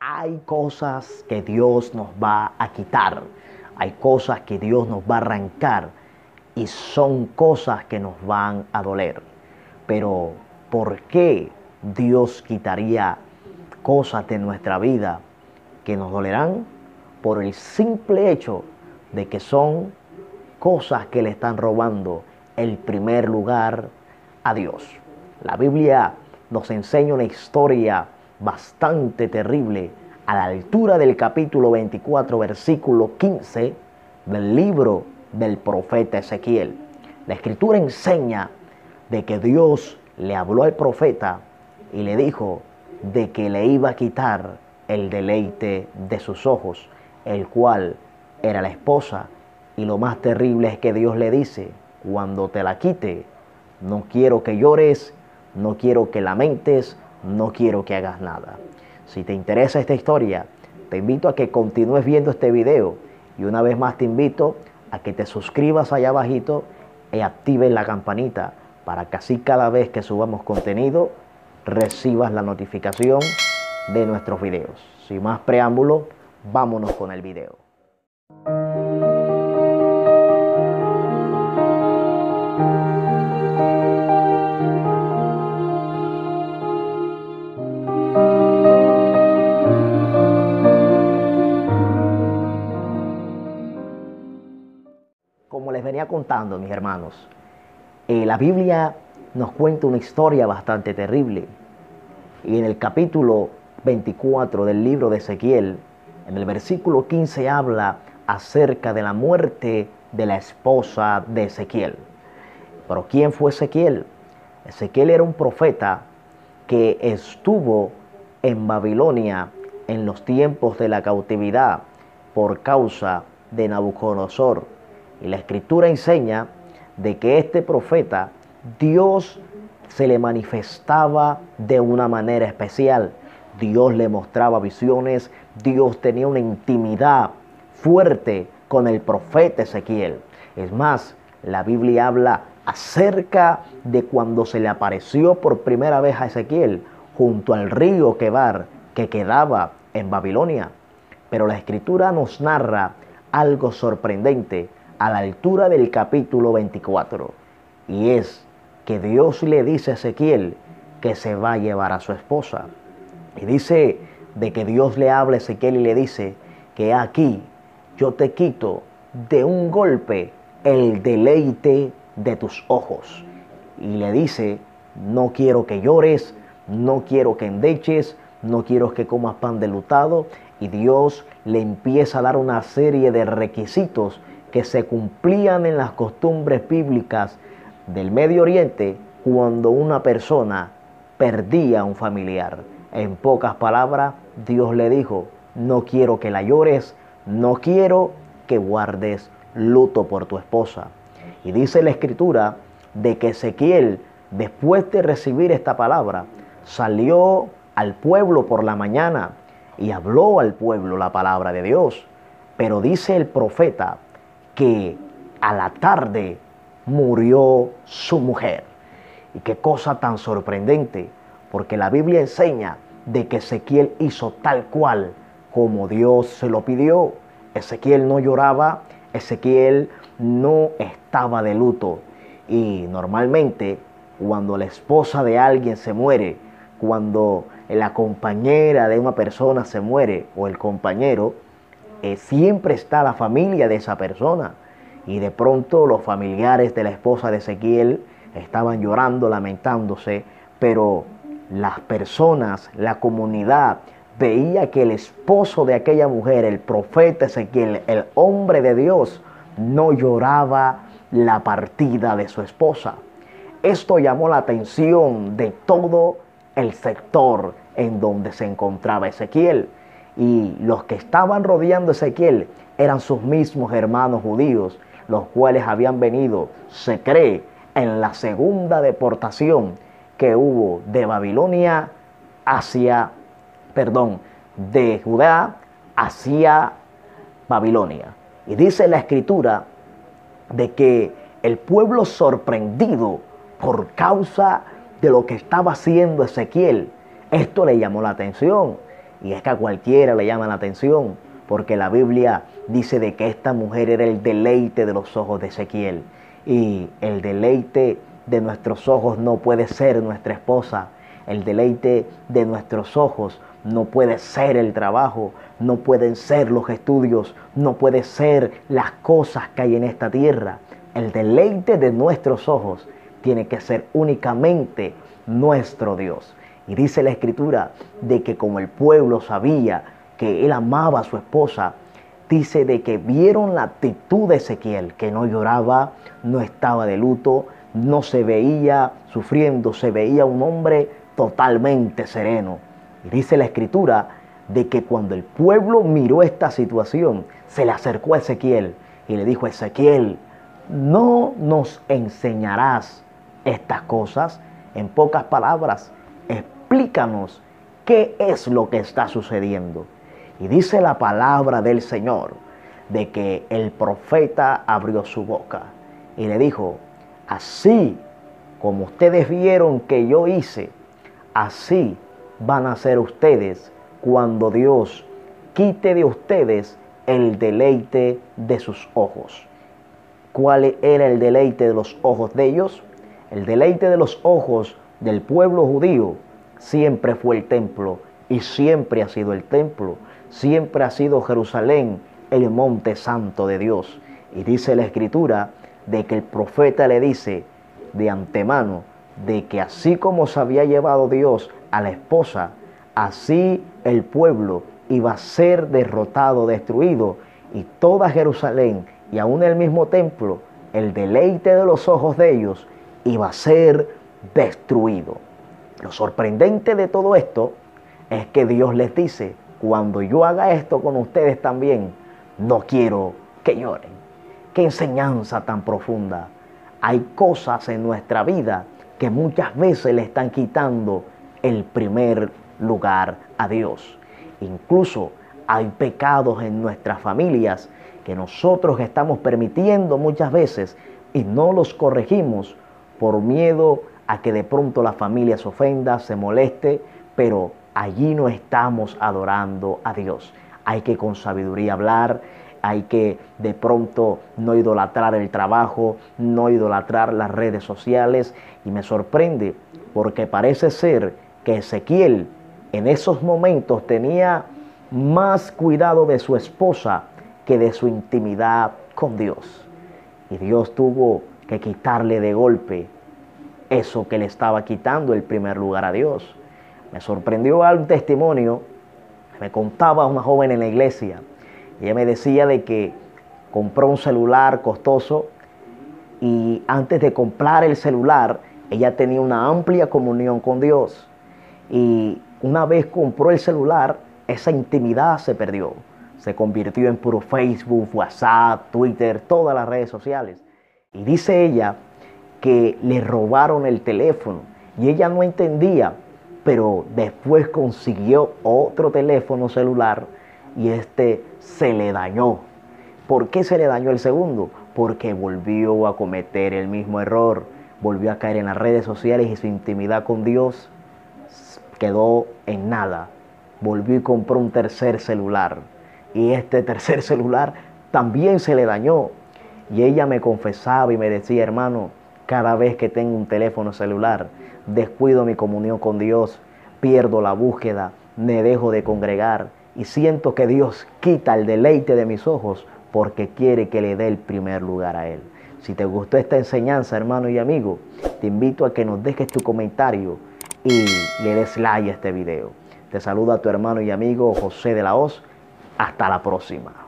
Hay cosas que Dios nos va a quitar, hay cosas que Dios nos va a arrancar y son cosas que nos van a doler. Pero ¿por qué Dios quitaría cosas de nuestra vida que nos dolerán? Por el simple hecho de que son cosas que le están robando el primer lugar a Dios. La Biblia nos enseña una historia bastante terrible a la altura del capítulo 24, versículo 15 del libro del profeta Ezequiel. La escritura enseña de que Dios le habló al profeta y le dijo de que le iba a quitar el deleite de sus ojos, el cual era la esposa. Y lo más terrible es que Dios le dice, cuando te la quite, no quiero que llores, no quiero que lamentes, no quiero que hagas nada. Si te interesa esta historia, te invito a que continúes viendo este video y una vez más te invito a que te suscribas allá abajito y actives la campanita para que así cada vez que subamos contenido recibas la notificación de nuestros videos. Sin más preámbulo, vámonos con el video. Contando, mis hermanos, eh, la Biblia nos cuenta una historia bastante terrible. Y en el capítulo 24 del libro de Ezequiel, en el versículo 15 habla acerca de la muerte de la esposa de Ezequiel. Pero ¿quién fue Ezequiel? Ezequiel era un profeta que estuvo en Babilonia en los tiempos de la cautividad por causa de Nabucodonosor. Y la escritura enseña de que este profeta, Dios se le manifestaba de una manera especial. Dios le mostraba visiones, Dios tenía una intimidad fuerte con el profeta Ezequiel. Es más, la Biblia habla acerca de cuando se le apareció por primera vez a Ezequiel junto al río Quebar que quedaba en Babilonia. Pero la escritura nos narra algo sorprendente a la altura del capítulo 24 y es que Dios le dice a Ezequiel que se va a llevar a su esposa. Y dice de que Dios le habla a Ezequiel y le dice que aquí yo te quito de un golpe el deleite de tus ojos. Y le dice, no quiero que llores, no quiero que endeches, no quiero que comas pan de lutado. Y Dios le empieza a dar una serie de requisitos que se cumplían en las costumbres bíblicas del Medio Oriente cuando una persona perdía a un familiar. En pocas palabras, Dios le dijo, no quiero que la llores, no quiero que guardes luto por tu esposa. Y dice la escritura de que Ezequiel, después de recibir esta palabra, salió al pueblo por la mañana y habló al pueblo la palabra de Dios. Pero dice el profeta que a la tarde murió su mujer. Y qué cosa tan sorprendente, porque la Biblia enseña de que Ezequiel hizo tal cual como Dios se lo pidió. Ezequiel no lloraba, Ezequiel no estaba de luto. Y normalmente cuando la esposa de alguien se muere, cuando la compañera de una persona se muere o el compañero, eh, siempre está la familia de esa persona. Y de pronto los familiares de la esposa de Ezequiel estaban llorando, lamentándose, pero las personas, la comunidad, veía que el esposo de aquella mujer, el profeta Ezequiel, el hombre de Dios, no lloraba la partida de su esposa. Esto llamó la atención de todo el sector en donde se encontraba Ezequiel. Y los que estaban rodeando a Ezequiel eran sus mismos hermanos judíos, los cuales habían venido, se cree, en la segunda deportación que hubo de Babilonia hacia, perdón, de Judá hacia Babilonia. Y dice la escritura de que el pueblo sorprendido por causa de lo que estaba haciendo Ezequiel, esto le llamó la atención. Y es que a cualquiera le llama la atención, porque la Biblia dice de que esta mujer era el deleite de los ojos de Ezequiel. Y el deleite de nuestros ojos no puede ser nuestra esposa. El deleite de nuestros ojos no puede ser el trabajo, no pueden ser los estudios, no puede ser las cosas que hay en esta tierra. El deleite de nuestros ojos tiene que ser únicamente nuestro Dios. Y dice la escritura de que como el pueblo sabía que él amaba a su esposa, dice de que vieron la actitud de Ezequiel, que no lloraba, no estaba de luto, no se veía sufriendo, se veía un hombre totalmente sereno. Y dice la escritura de que cuando el pueblo miró esta situación, se le acercó a Ezequiel y le dijo, Ezequiel, no nos enseñarás estas cosas. En pocas palabras, explícanos qué es lo que está sucediendo. Y dice la palabra del Señor de que el profeta abrió su boca y le dijo, así como ustedes vieron que yo hice, así van a ser ustedes cuando Dios quite de ustedes el deleite de sus ojos. ¿Cuál era el deleite de los ojos de ellos? El deleite de los ojos del pueblo judío siempre fue el templo y siempre ha sido el templo, siempre ha sido Jerusalén el monte santo de Dios. Y dice la escritura de que el profeta le dice de antemano de que así como se había llevado Dios a la esposa, así el pueblo iba a ser derrotado, destruido, y toda Jerusalén y aún el mismo templo, el deleite de los ojos de ellos, iba a ser destruido. Lo sorprendente de todo esto es que Dios les dice, cuando yo haga esto con ustedes también, no quiero que lloren. Qué enseñanza tan profunda. Hay cosas en nuestra vida que muchas veces le están quitando el primer lugar a Dios. Incluso hay pecados en nuestras familias que nosotros estamos permitiendo muchas veces y no los corregimos por miedo a que de pronto la familia se ofenda, se moleste, pero allí no estamos adorando a Dios. Hay que con sabiduría hablar, hay que de pronto no idolatrar el trabajo, no idolatrar las redes sociales. Y me sorprende porque parece ser que Ezequiel en esos momentos tenía más cuidado de su esposa que de su intimidad con Dios. Y Dios tuvo que quitarle de golpe eso que le estaba quitando el primer lugar a Dios. Me sorprendió un testimonio, me contaba una joven en la iglesia, ella me decía de que compró un celular costoso y antes de comprar el celular, ella tenía una amplia comunión con Dios. Y una vez compró el celular, esa intimidad se perdió. Se convirtió en puro Facebook, WhatsApp, Twitter, todas las redes sociales. Y dice ella que le robaron el teléfono y ella no entendía, pero después consiguió otro teléfono celular y este se le dañó. ¿Por qué se le dañó el segundo? Porque volvió a cometer el mismo error, volvió a caer en las redes sociales y su intimidad con Dios quedó en nada. Volvió y compró un tercer celular y este tercer celular también se le dañó. Y ella me confesaba y me decía, hermano, cada vez que tengo un teléfono celular, descuido mi comunión con Dios, pierdo la búsqueda, me dejo de congregar y siento que Dios quita el deleite de mis ojos porque quiere que le dé el primer lugar a Él. Si te gustó esta enseñanza, hermano y amigo, te invito a que nos dejes tu comentario y le des like a este video. Te saluda tu hermano y amigo José de la Hoz. Hasta la próxima.